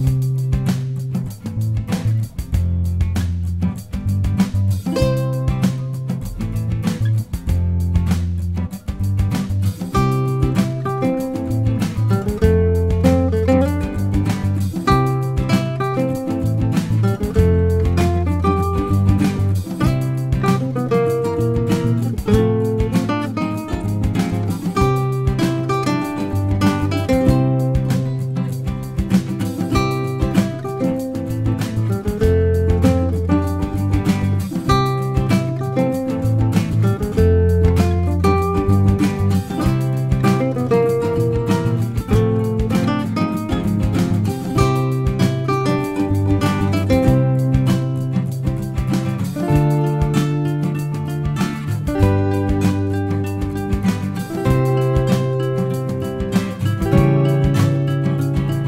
Bye.